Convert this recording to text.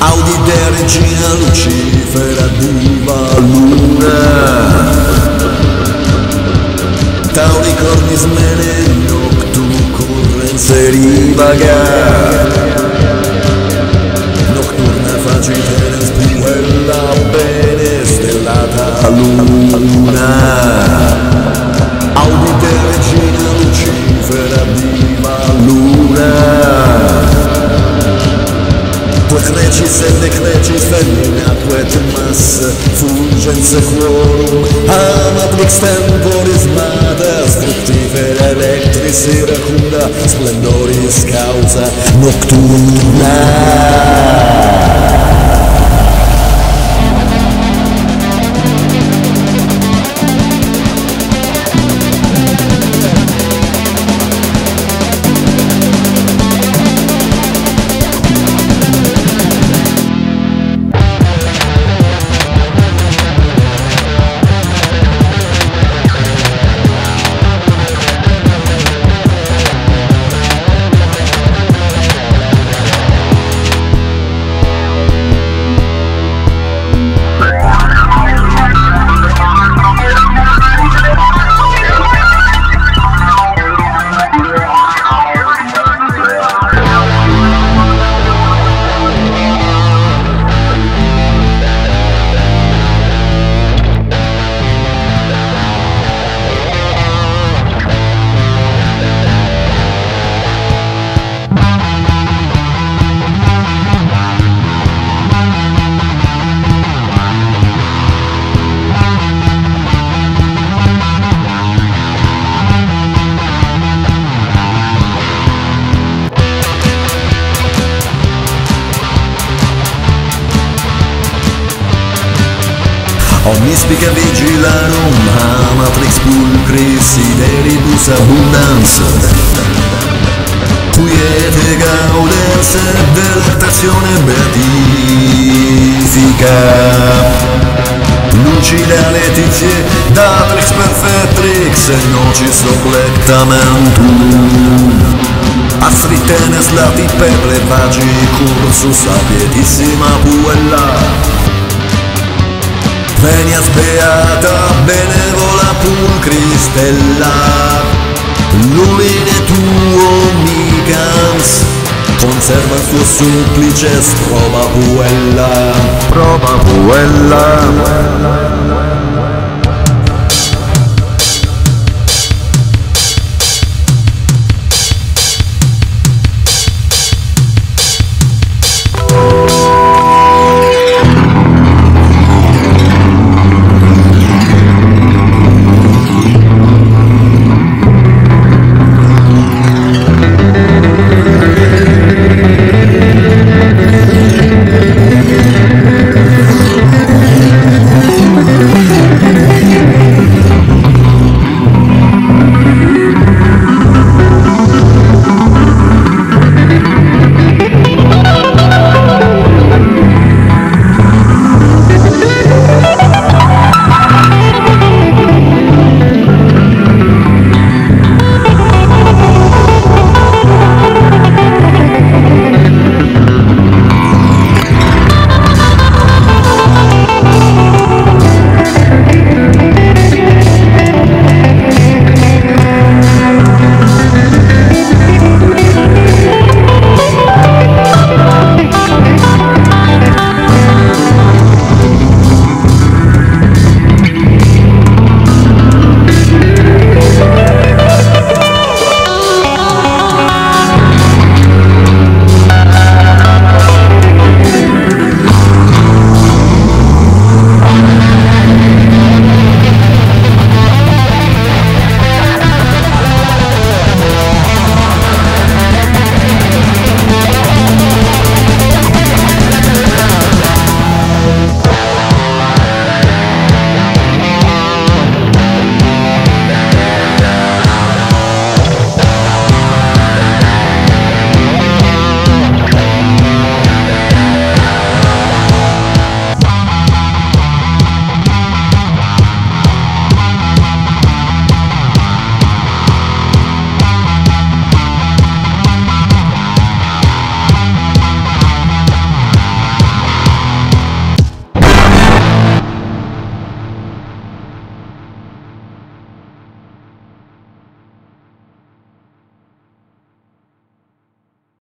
Audite regina Lucifera diva luna. Tauri cornis mene noctu currenze rivaga Nocturna faciteres puella bene stellata luna mas fulgens quorum amatrix temporis mater fructifera electris iracunda splendoris causa nocturna Omnispica vigilarum amatrix pulcris sideribus abundans Quiete gaudens et delectazione beatifica. Lucida letizie datrix perfectrix et nocis oblectamentum Astritenes lati peple vagi cursus apietissima puella Venias beata benevola pulcristella Lumine tuo micans Conserva suo supplices proba puella Proba puella